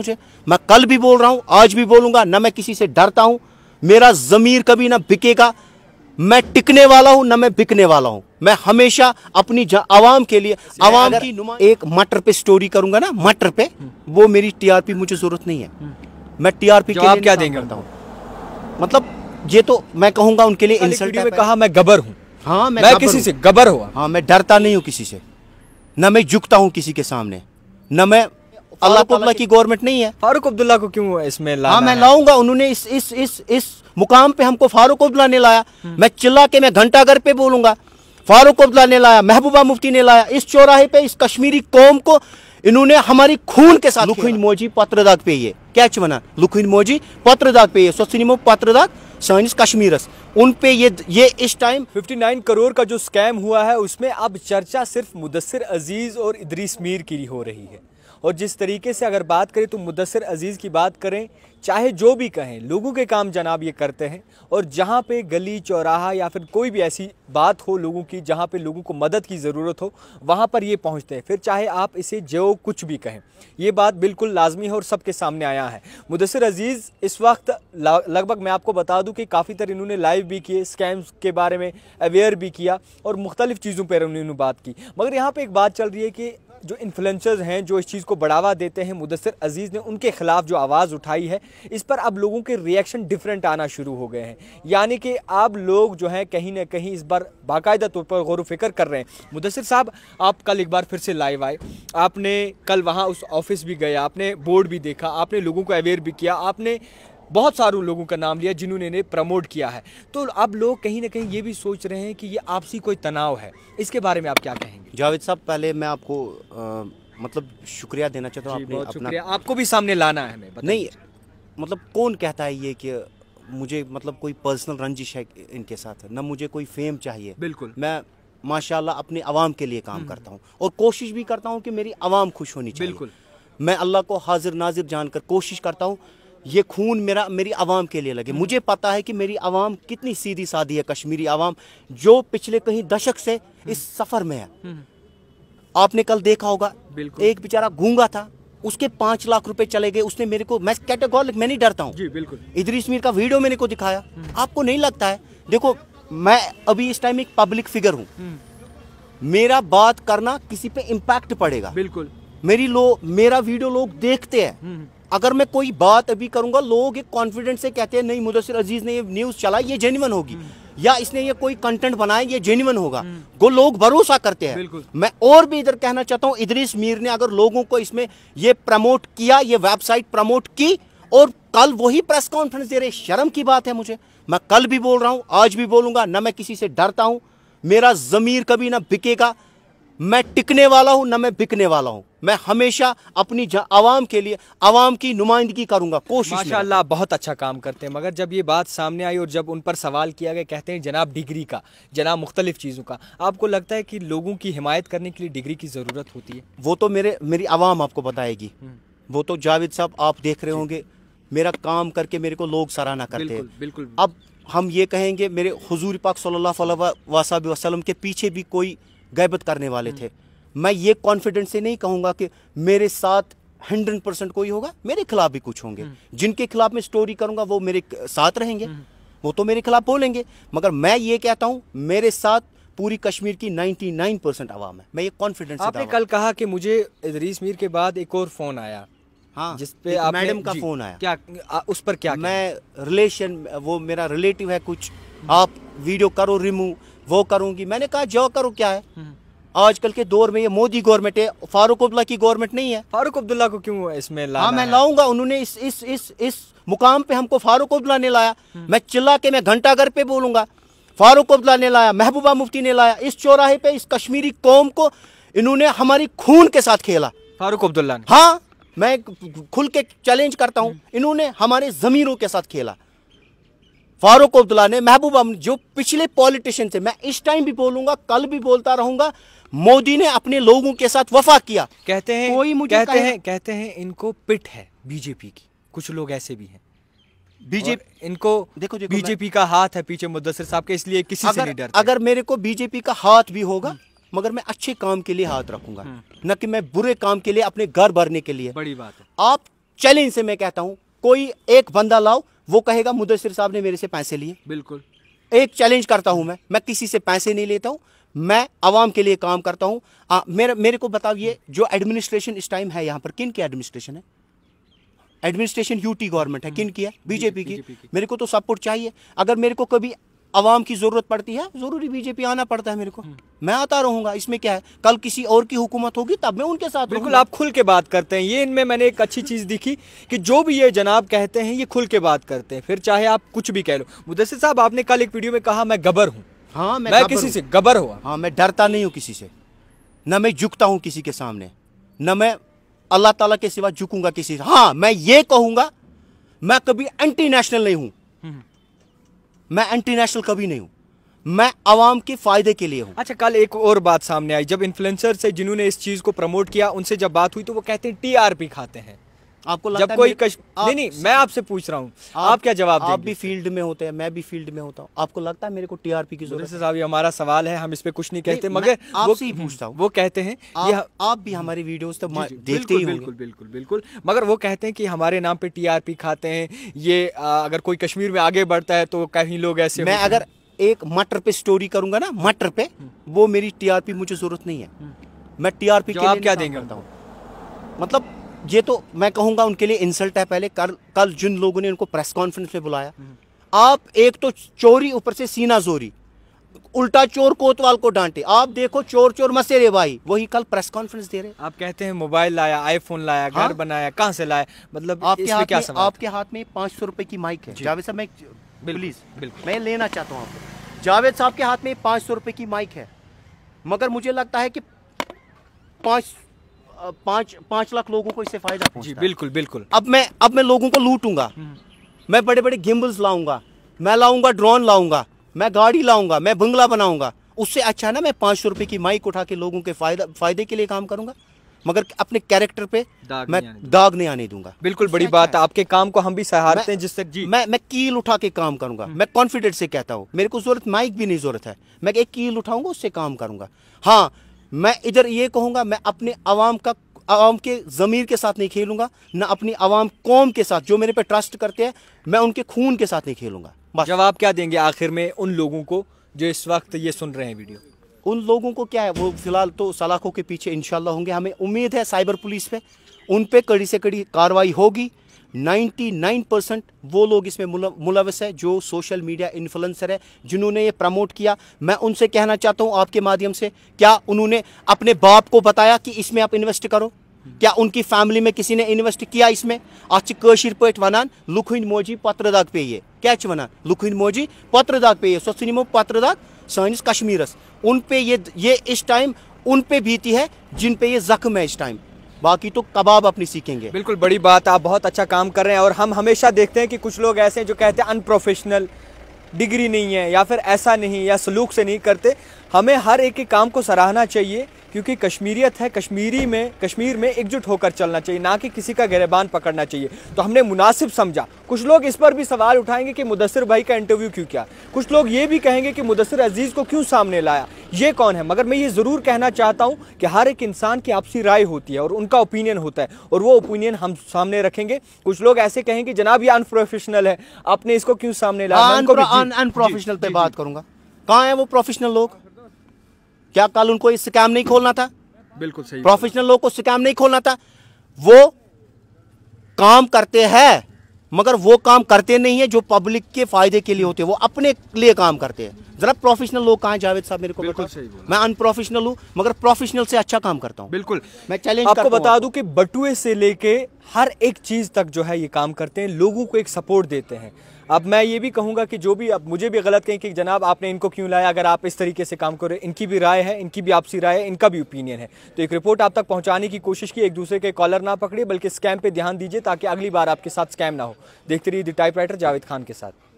मुझे। मैं कल भी बोल रहा हूँ आज भी बोलूँगा न मैं किसी से डरता हूँ मेरा जमीर कभी ना बिकेगा। मैं टिकने वाला हूँ न मैं बिकने वाला हूँ। मैं हमेशा अपनी आवाम के लिए आवाम की नुमा एक मटर पे स्टोरी करूँगा ना मटर पे वो मेरी टीआरपी मुझे ज़रूरत नहीं है। मैं टीआरपी के लिए क्या देंगे मतलब ये तो मैं कहूँगा उनके लिए इंसल्ट में कहा मैं गबर हूँ। हाँ मैं, मैं किसी से गबर हुआ। हाँ मैं डरता नहीं हूँ किसी से। न मैं झुकता हूँ किसी के सामने। न मैं अल्लाह अब्दुल्ला की गवर्नमेंट नहीं है। फारूक अब्दुल्ला को क्यों इसमें हाँ मैं लाऊँगा उन्होंने इस इस इस इस मुकाम पे हमको फारूक अब्दुल्ला ने लाया। हम्म। मैं चिल्ला के मैं घंटा घर पे बोलूँगा फारूक अब्दुल्ला ने लाया महबूबा मुफ्ती ने लाया। इस चौराहे पे इस कश्मीरी कौम को इन्होंने हमारी खून के साथ लुखिन मोजी पत्रदाग पे ये। क्या वना लुखिन मोजी पत्रदाग पे ये। सोचनीमो पत्रदाग साइंस कश्मीरस। उन पे ये ये इस टाइम 59 करोड़ का जो स्कैम हुआ है उसमें अब चर्चा सिर्फ़ मुदसर अज़ीज़ और इदरीस मीर की हो रही है। और जिस तरीके से अगर बात करें तो मुदसर अज़ीज़ की बात करें, चाहे जो भी कहें, लोगों के काम जनाब ये करते हैं और जहाँ पे गली, चौराहा या फिर कोई भी ऐसी बात हो लोगों की, जहाँ पे लोगों को मदद की ज़रूरत हो, वहाँ पर ये पहुँचते हैं। फिर चाहे आप इसे जो कुछ भी कहें, ये बात बिल्कुल लाजमी है और सबके सामने आया है। मुदसर अज़ीज़, इस वक्त लगभग मैं आपको बता दूँ कि काफ़ी तरह इन्होंने लाइव भी किए, स्कैम्स के बारे में अवेयर भी किया और मुख्तलिफ़ चीज़ों पर उन्होंने बात की। मगर यहाँ पर एक बात चल रही है कि जो इन्फ्लुएंसर्स हैं, जो इस चीज़ को बढ़ावा देते हैं मुदसर अज़ीज़ ने उनके ख़िलाफ़ जो आवाज़ उठाई है, इस पर अब लोगों के रिएक्शन डिफरेंट आना शुरू हो गए हैं। यानी कि अब लोग जो हैं, कहीं ना कहीं इस बार बाकायदा तौर पर गौर फ़िक्र कर रहे हैं। मुदसर साहब, आप कल एक बार फिर से लाइव आए। आपने कल वहाँ उस ऑफ़िस भी गए आपने बोर्ड भी देखा, आपने लोगों को अवेयर भी किया, आपने बहुत सारे लोगों का नाम लिया जिन्होंने इन्हें प्रमोट किया है। तो अब लोग कहीं ना कहीं ये भी सोच रहे हैं कि ये आपसी कोई तनाव है। इसके बारे में आप क्या कहेंगे? जावेद साहब पहले मैं आपको आ, मतलब शुक्रिया देना चाहता हूँ अपने शुक्रिया। आपको भी सामने लाना है हमें नहीं मतलब कौन कहता है ये कि मुझे मतलब कोई पर्सनल रंजिश है इनके साथ? न मुझे कोई फेम चाहिए। बिल्कुल। मैं माशाल्लाह अपने आवाम के लिए काम हम्म। करता हूँ और कोशिश भी करता हूँ कि मेरी आवाम खुश होनी चाहिए। बिल्कुल। मैं अल्लाह को हाजिर नाजिर जानकर कोशिश करता हूँ ये खून मेरा मेरी आवाम के लिए लगे। मुझे पता है कि मेरी आवाम कितनी सीधी सादी है कश्मीरी आवाम जो पिछले कहीं दशक से इस सफ़र में है। आपने कल देखा होगा एक बेचारा गूँगा था उसके पाँच लाख रुपए चले गए उसने मेरे को मैं कैटेगोरिक मैं नहीं डरता हूँ। इधर मीर का वीडियो मेरे को दिखाया। हम्म। आपको नहीं लगता है? देखो मैं अभी इस टाइम एक पब्लिक फिगर हूँ। हम्म। मेरा बात करना किसी पे इम्पैक्ट पड़ेगा। बिल्कुल। मेरी लो मेरा वीडियो लोग देखते हैं। हम्म। अगर मैं कोई बात अभी करूँगा लोग एक कॉन्फिडेंस से कहते हैं नहीं मुदसर अज़ीज़ ने ये न्यूज़ चला ये जेन्युन होगी। हम्म। या इसने ये कोई कंटेंट बनाया ये जेन्युन होगा। हम्म। वो लोग भरोसा करते हैं। मैं और भी इधर कहना चाहता हूँ इधरीस मीर ने अगर लोगों को इसमें ये प्रमोट किया ये वेबसाइट प्रमोट की और कल वही प्रेस कॉन्फ्रेंस दे रहे शर्म की बात है मुझे। मैं कल भी बोल रहा हूँ आज भी बोलूँगा ना मैं किसी से डरता हूँ मेरा जमीर कभी ना बिकेगा। मैं टिकने वाला हूँ ना मैं बिकने वाला हूँ। मैं हमेशा अपनी आवाम के लिए आवाम की नुमाइंदगी करूँगा कोशिश माशाल्लाह बहुत अच्छा काम करते हैं। मगर जब ये बात सामने आई और जब उन पर सवाल किया गया कहते हैं जनाब डिग्री का जनाब मुख्तलिफ़ चीज़ों का आपको लगता है कि लोगों की हिमायत करने के लिए डिग्री की ज़रूरत होती है? वो तो मेरे मेरी आवाम आपको बताएगी। हम्म। वो तो जावेद साहब आप देख रहे होंगे मेरा काम करके मेरे को लोग सराहना करते हैं। बिल्कुल अब हम ये कहेंगे मेरे हजूर पाक सल्लल्लाहु अलैहि वसल्लम के पीछे भी कोई गैबत करने वाले थे। मैं ये कॉन्फिडेंस से नहीं कहूँगा कि मेरे साथ हंड्रेड परसेंट कोई होगा मेरे खिलाफ भी कुछ होंगे। हम्म। जिनके खिलाफ मैं स्टोरी करूँगा वो मेरे साथ रहेंगे। हम्म। वो तो मेरे खिलाफ बोलेंगे। मगर मैं ये कहता हूँ मेरे साथ पूरी कश्मीर की 99 परसेंट आवाम है। मैं ये कॉन्फिडेंस आपने कल कहा कि मुझे इदरीस मीर के बाद एक और फ़ोन आया। हाँ जिसपे आप मैडम का फ़ोन आया। क्या आ, उस पर क्या मैं रिलेशन वो मेरा रिलेटिव है कुछ। आप वीडियो करो रिमूव वो करूँगी। मैंने कहा जो करो क्या है? हम्म। आजकल के दौर में ये मोदी गवर्नमेंट है फारूक अब्दुल्ला की गवर्नमेंट नहीं है। फारूक अब्दुल्ला को क्यों इसमें हाँ मैं लाऊँगा उन्होंने इस इस इस इस मुकाम पे हमको फारूक अब्दुल्ला ने लाया। हम्म। मैं चिल्ला के मैं घंटा घर पे बोलूँगा फारूक अब्दुल्ला ने लाया महबूबा मुफ्ती ने लाया इस चौराहे पे इस कश्मीरी कौम को इन्होंने हमारी खून के साथ खेला। फारूक अब्दुल्ला ने? हाँ मैं खुल के चैलेंज करता हूँ हम्म। इन्होंने हमारे जमीरों के साथ खेला। फारूक अब्दुल्ला ने महबूबा जो पिछले पॉलिटिशियन थे मैं इस टाइम भी बोलूँगा कल भी बोलता रहूँगा मोदी ने अपने लोगों के साथ वफा किया। कहते हैं कोई मुझे कहते हैं कहते हैं इनको पिट है बीजेपी की। कुछ लोग ऐसे भी हैं। बीजेपी इनको देखो देखो बीजेपी का हाथ है पीछे मुदसर साहब के इसलिए किसी अगर, से नहीं डरते। अगर मेरे को बीजेपी का हाथ भी होगा हम्म। मगर मैं अच्छे काम के लिए हाथ रखूँगा। हम्म। न कि मैं बुरे काम के लिए अपने घर भरने के लिए। बड़ी बात है। आप चैलेंज से मैं कहता हूँ कोई एक बंदा लाओ वो कहेगा मुदस्सिर साहब ने मेरे से पैसे लिए। बिल्कुल। एक चैलेंज करता हूँ मैं मैं किसी से पैसे नहीं लेता हूँ मैं आवाम के लिए काम करता हूँ। मेरे मेरे को बताओ ये जो एडमिनिस्ट्रेशन इस टाइम है यहाँ पर किन की एडमिनिस्ट्रेशन है? एडमिनिस्ट्रेशन यूटी गवर्नमेंट है। किन की है? बीजेपी की। मेरे को तो सपोर्ट चाहिए। अगर मेरे को कभी आवाम की ज़रूरत पड़ती है ज़रूरी बीजेपी आना पड़ता है मेरे को। मैं आता रहूँगा। इसमें क्या है? कल किसी और की हुकूमत होगी तब मैं उनके साथ बिल्कुल आप खुल के बात करते हैं। ये इनमें मैंने एक अच्छी चीज़ दिखी कि जो भी ये जनाब कहते हैं ये खुल के बात करते हैं। फिर चाहे आप कुछ भी कह लो। मुदस्सिर साहब आपने कल एक वीडियो में कहा मैं गबर हूँ। हाँ मैं, मैं किसी। से गबर हुआ। हाँ मैं डरता नहीं हूँ किसी से। न मैं झुकता हूँ किसी के सामने। न मैं अल्लाह ताला के सिवा झुकूँगा किसी से। हाँ मैं ये कहूँगा मैं कभी एंटी नेशनल नहीं हूँ। मैं एंटी नेशनल कभी नहीं हूँ। मैं आवाम के फ़ायदे के लिए हूँ। अच्छा कल एक और बात सामने आई। जब इन्फ्लुएंसर से जिन्होंने इस चीज़ को प्रमोट किया उनसे जब बात हुई तो वो कहते हैं टीआरपी खाते हैं। आपको लगता जब कोई कश... आप- नहीं नहीं मैं आपसे पूछ रहा हूँ। आप, आप क्या जवाब आप भी फ़ील्ड में होते हैं मैं भी फ़ील्ड में होता हूँ। आपको लगता है मेरे को टीआरपी की ज़रूरत साहब ये हमारा सवाल है हम इस पे कुछ नहीं कहते नहीं, मगर आपसे ही पूछता हूँ। वो कहते हैं आप, आप भी हमारी वीडियोस तो देखते ही बिल्कुल बिल्कुल बिल्कुल मगर वो कहते हैं कि हमारे नाम पे टीआरपी खाते हैं ये अगर कोई कश्मीर में आगे बढ़ता है तो कहीं लोग ऐसे मैं अगर एक मटर पे स्टोरी करूँगा ना मटर पे वो मेरी टीआरपी मुझे ज़रूरत नहीं है। मैं टीआरपी के लिए क्या देंगे करता हूँ। मतलब ये तो मैं कहूँगा उनके लिए इंसल्ट है पहले। कल कल जिन लोगों ने उनको प्रेस कॉन्फ्रेंस में बुलाया आप एक तो चोरी ऊपर से सीना जोरी उल्टा चोर कोतवाल को डांटे। आप देखो चोर चोर मसेरे भाई वही कल प्रेस कॉन्फ्रेंस दे रहे। आप कहते हैं मोबाइल लाया आईफोन लाया घर हाँ? बनाया कहाँ से लाया? मतलब आपके हाथ क्या में आपके हाथ में पाँच सौ रुपए की माइक है। जावेद साहब मैं प्लीज़ बिल्कुल। मैं लेना चाहता हूँ आपको। जावेद साहब के हाथ में पाँच सौ रुपए की माइक है मगर मुझे लगता है कि पाँच पाँच पाँच लाख लोगों को इससे फ़ायदा जी पहुँचता बिल्कुल बिल्कुल। अब मैं अब मैं लोगों को लूटूँगा। मैं बड़े बड़े गिम्बल्स लाऊँगा। मैं लाऊँगा ड्रोन लाऊँगा। मैं गाड़ी लाऊँगा। मैं बंगला बनाऊँगा। उससे अच्छा है ना मैं पाँच सौ रुपए की माइक उठा के लोगों के फ़ायदा फ़ायदे के लिए काम करूँगा। मगर अपने कैरेक्टर पे दाग मैं नहीं दाग। नहीं आने दूँगा। बिल्कुल बड़ी अच्छा बात है। है आपके काम को हम भी सहारते हैं जिससे जी। मैं मैं कील उठा के काम करूँगा। मैं कॉन्फिडेंस से कहता हूँ। मेरे को ज़रूरत माइक भी नहीं ज़रूरत है। मैं एक कील उठाऊँगा उससे काम करूँगा। हाँ मैं इधर ये कहूँगा मैं अपने आवाम का आवाम के ज़मीर के साथ नहीं खेलूँगा ना अपनी आवाम कौम के साथ जो मेरे पे ट्रस्ट करते हैं मैं उनके खून के साथ नहीं खेलूँगा। बस। जवाब क्या देंगे आखिर में उन लोगों को जो इस वक्त ये सुन रहे हैं वीडियो? उन लोगों को क्या है वो फ़िलहाल तो सलाखों के पीछे इंशाल्लाह होंगे। हमें उम्मीद है साइबर पुलिस पे उन पे कड़ी से कड़ी कार्रवाई होगी। 99 परसेंट वो लोग इसमें मुल- मुलवस है, जो सोशल मीडिया इन्फ्लुएंसर है, जिन्होंने ये प्रमोट किया। मैं उनसे कहना चाहता हूँ आपके माध्यम से, क्या उन्होंने अपने बाप को बताया कि इसमें आप इन्वेस्ट करो? क्या उनकी फैमिली में किसी ने इन्वेस्ट किया इसमें? अच्छ कशिर पे वनान, लुखन मोजी पत्र दाग पे ये। क्या वनान? लुखन मोजी पत्र दाग पे ये। सो निमो पत्र दाग सानिस कश्मीरस। उन पे ये ये इस टाइम उन पे बीती है, जिन पे ये जख्म है इस टाइम। बाकी तो कबाब अपनी सीखेंगे। बिल्कुल बड़ी बात, आप बहुत अच्छा काम कर रहे हैं और हम हमेशा देखते हैं कि कुछ लोग ऐसे हैं जो कहते हैं अनप्रोफेशनल डिग्री नहीं है या फिर ऐसा नहीं या सलूक से नहीं करते। हमें हर एक के काम को सराहना चाहिए क्योंकि कश्मीरियत है कश्मीरी में कश्मीर में एकजुट होकर चलना चाहिए ना कि किसी का गिरबान पकड़ना चाहिए। तो हमने मुनासिब समझा। कुछ लोग इस पर भी सवाल उठाएँगे कि मुदसर भाई का इंटरव्यू क्यों किया? कुछ लोग ये भी कहेंगे कि मुदसर अज़ीज़ को क्यों सामने लाया? ये कौन है? मगर मैं ये ज़रूर कहना चाहता हूँ कि हर एक इंसान की आपसी राय होती है और उनका ओपिनियन होता है और वो ओपिनियन हम सामने रखेंगे। कुछ लोग ऐसे कहेंगे जनाब ये अनप्रोफेशनल है आपने इसको क्यों सामने लाया? अनप्रोफेशनल पे बात करूँगा। कहाँ है वो प्रोफेशनल लोग? क्या कल उनको इस स्कैम नहीं खोलना था? बिल्कुल सही प्रोफेशनल लोग को स्कैम नहीं खोलना था। वो काम करते हैं मगर वो काम करते नहीं है जो पब्लिक के फ़ायदे के लिए होते हैं। वो अपने लिए काम करते हैं। जरा प्रोफेशनल लोग कहाँ जावेद साहब मेरे को बिल्कुल सही मैं अनप्रोफेशनल हूँ मगर प्रोफेशनल से अच्छा काम करता हूँ। बिल्कुल। मैं चैलेंज आपको बता दूँ कि बटुए से लेके हर एक चीज़ तक जो है ये काम करते हैं लोगों को एक सपोर्ट देते हैं। अब मैं ये भी कहूँगा कि जो भी अब मुझे भी गलत कहें कि जनाब आपने इनको क्यों लाया? अगर आप इस तरीके से काम करो इनकी भी राय है इनकी भी आपसी राय है इनका भी ओपिनियन है। तो एक रिपोर्ट आप तक पहुँचाने की कोशिश की एक दूसरे के कॉलर ना पकड़े बल्कि स्कैम पे ध्यान दीजिए ताकि अगली बार आपके साथ स्कैम ना हो। देखते रहिए द टाइप जावेद खान के साथ।